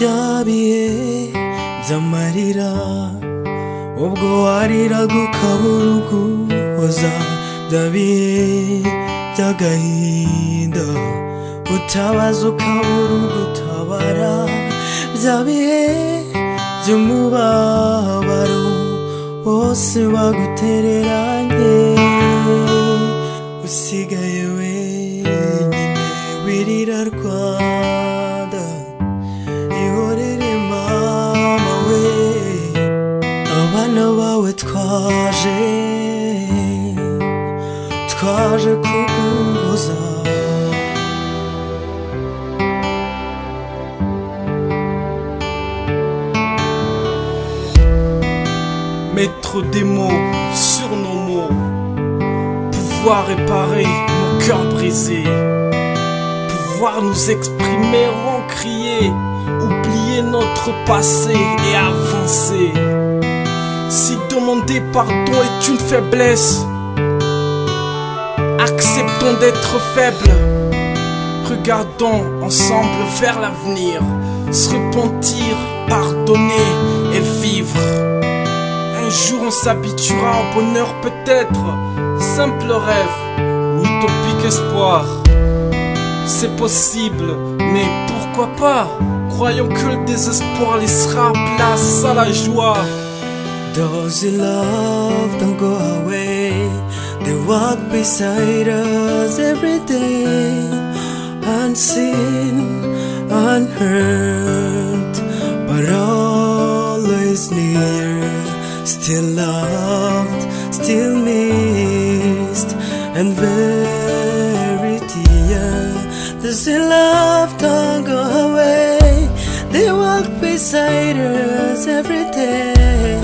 byabiye by'amarira ubwo wariraga ukabura ubwoza byabiye by'agahinda utabaza ukabura ugutabara byabiye by'umubabaro wose bagutereranye usigaye we kuguhoza Mettre des mots sur nos mots, pouvoir réparer nos cœurs brisés, pouvoir nous exprimer en crier, oublier notre passé et avancer. Si demander pardon est une faiblesse, d'être faibles. Regardons ensemble vers l'avenir, se repentir, pardonner et vivre. Un jour on s'habituera au bonheur peut-être, simple rêve ou utopique espoir. C'est possible, mais pourquoi pas? Croyons que le désespoir laissera place à la joie. You love walk beside us every day, unseen, unheard, but always near. Still loved, still missed, and very dear. Those you love don't go away. They walk beside us every day,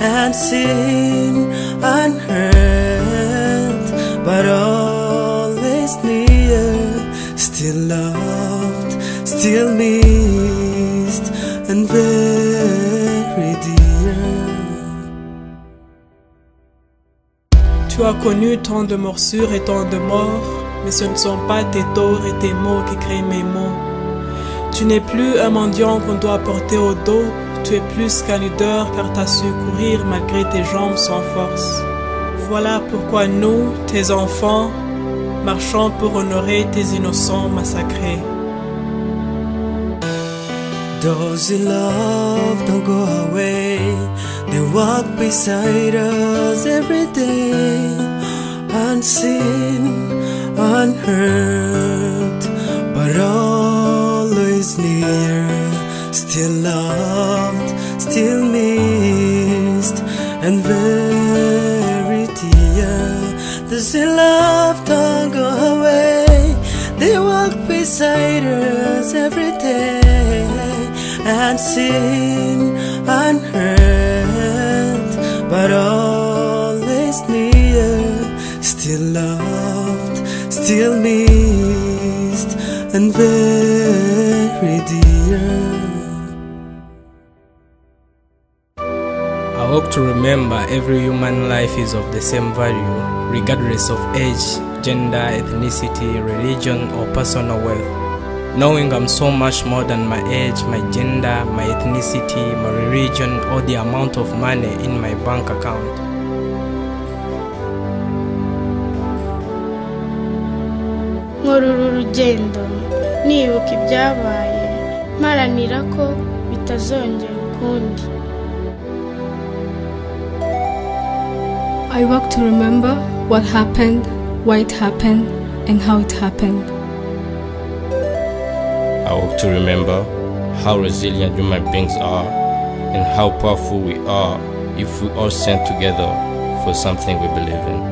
unseen, unheard, Tu as connu tant de morsures et tant de morts, mais ce ne sont pas tes torts et tes mots qui créent mes mots. Tu n'es plus un mendiant qu'on doit porter au dos, tu es plus qu'un leader car t'as su courir malgré tes jambes sans force. Voilà pourquoi nous, tes enfants, marchons pour honorer tes innocents massacrés. Those you love don't go away. They walk beside us every day, unseen, unheard, but always near. Still loved, walk beside us every day unseen, unheard, but always near. Still loved, still missed, and very dear. I hope to remember every human life is of the same value, regardless of age, gender, ethnicity, religion, or personal wealth. Knowing I'm so much more than my age, my gender, my ethnicity, my religion, or the amount of money in my bank account. nkora uru rugendo nibuka ibyabaye mparanira ko bitazongera ukundi I work to remember what happened, why it happened, and how it happened. I hope to remember how resilient human beings are and how powerful we are if we all stand together for something we believe in.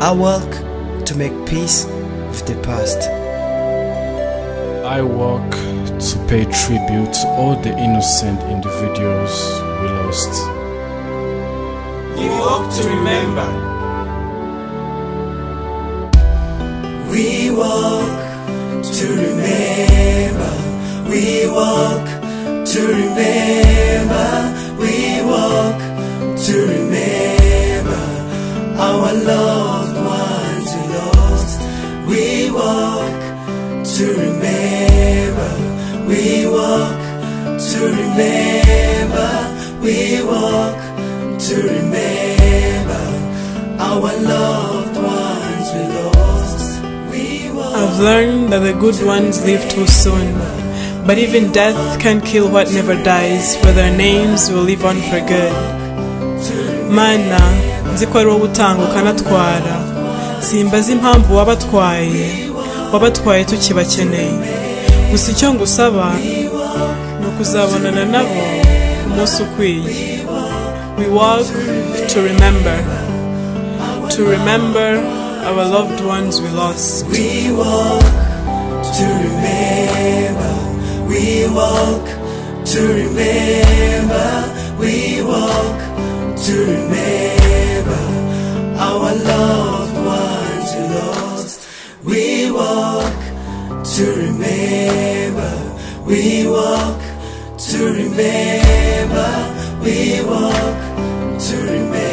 I work to make peace with the past. I work to pay tribute to all the innocent individuals we lost. We walk to remember. We walk to remember. We walk to remember. We walk to remember our loved ones we lost. We walk to remember We walk to remember. We walk to remember our loved ones we lost. I've learned that the good ones live too soon. But even death can kill what never dies, for their names will live on for good. Mana, nzi ko ari wowe utanga ukanatwara. Simbaza impamvu wabatwaye, wabatwaye tukibakeneye. Gusa icyo ngusaba ni ukuzabonana nabo ku munsi ukwiye. We walk to remember, to remember our loved ones we lost. We walk to remember. We walk to remember. We walk to remember our loved ones we lost. We walk to remember. We walk to remember. We walk to remember.